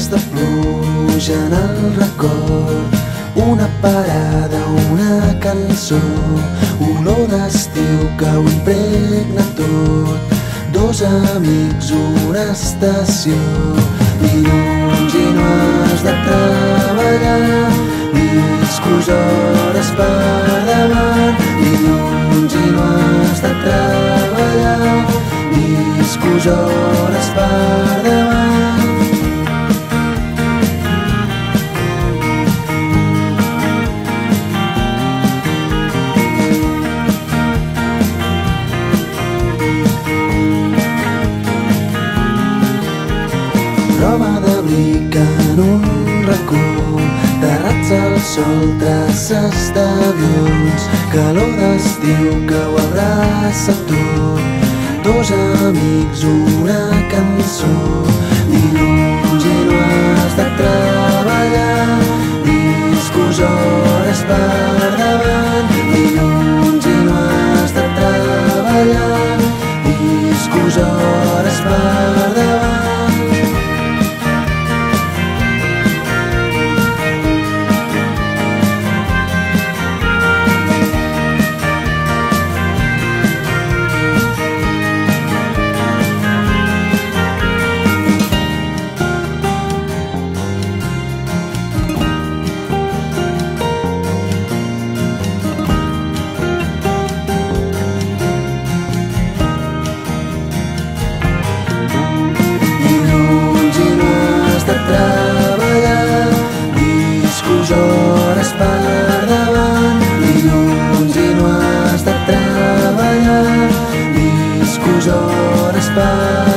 Dies de pluja en el record, una parada, una cançó, olor d'estiu que ho impregna tot, dos amics, una estació, dilluns i no has de treballar, discos hores per davant, dilluns i no has de treballar, discos hores per davant. Roba d'abric en un racó, terrats al sol, traces d'avions, calor d'estiu que ho abraça tot. Dos amics, una cançó, toujours, spazio.